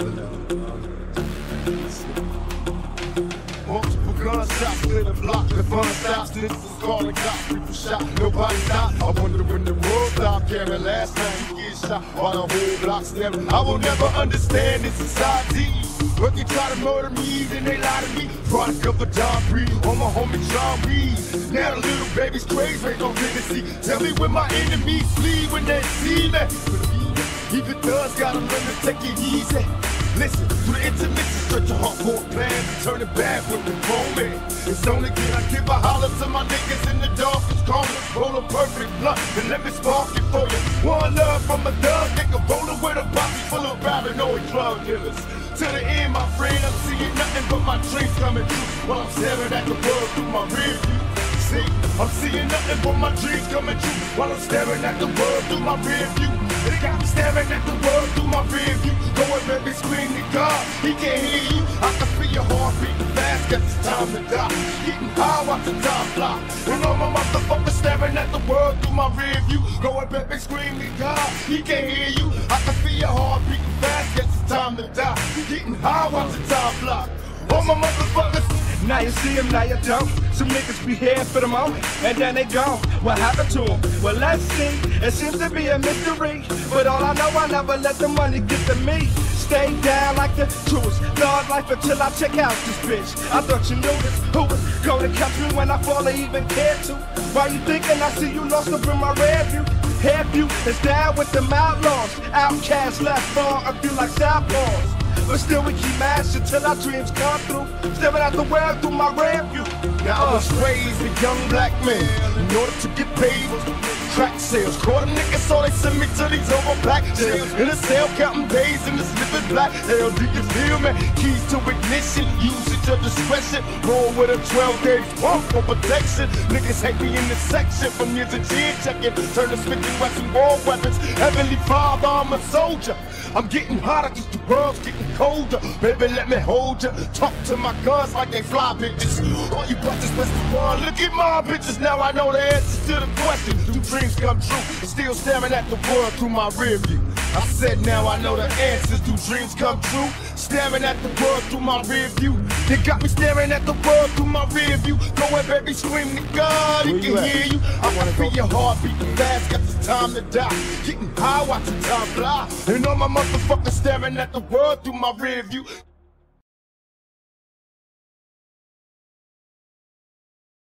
Multiple gunshots in the block, the fun stops. This is calling cops, people shot, nobody stopped. I wonder when the world stopped caring. Last time you get shot while the whole block staring. I will never understand this society. But they try to murder me, then they lie to me. Product of a Don Breed, on my homie John Reed. Now the little baby's crazy, ain't no Tennessee. Tell me when my enemies flee when they see me. Even thugs gotta learn to take it easy. Listen to the intermission, stretch a plan, turn it back with the moment. It's only good I give a holler to my niggas in the darkest corner. Roll a perfect blunt and let me spark it for you. One love from a thug nigga, rolling with a posse full of paranoid drug dealers. To the end, my friend, I'm seeing nothing but my dreams coming true. While I'm staring at the world through my rear view. See, I'm seeing nothing but my dreams coming true. While I'm staring at the world through my rear view. They got me staring at the world through my rear view. The time fly. And all my motherfuckers staring at the world through my rear view. Going baby, scream to God, he can't hear you. I can feel your heart beating fast, guess it's time to die. Getting high, watch the time fly. All my motherfuckers. Now you see him, now you don't. Some niggas be here for the moment, and then they gone. What happened to him? Well, let's see. It seems to be a mystery. But all I know, I never let the money get to me. Stay down like the truest. Lord life until I check out this bitch. I thought you knew this. Who was me when I fall or even care to? Why you thinking I see you lost up in my rear view? Hair view is down with the outlaws. Outcasts left far, I feel like southpaws. But still we keep mashing till our dreams come through. Staring at the world through my rear view. Now I was raised a young black man in order to get paid. Track sales, caught a nigga, so they send me to these over black jails. In a cell, counting days in the slipping black hell. Do you feel me? Keys to ignition, usage of discretion. Roll with a 12 gauge pump for protection. Niggas hate me in the section from years of gin checking. Turn the Smith and Wesson war weapons. Heavenly Father, I'm a soldier. I'm getting hotter cause the world's getting colder. Baby, let me hold ya. Talk to my guns like they fly bitches. All you to run. Look at my bitches. Now I know the answer to the question. Do dreams come true? Still staring at the world through my rear view. I said now I know the answers. Do dreams come true? Staring at the world through my rear view. They got me staring at the world through my rear view. Go ahead, baby, scream to God. He can at? hear you. I wanna feel your heart beating fast. Got this time to die. Getting high, watching time fly. And all my motherfuckers staring at the world through my rear view.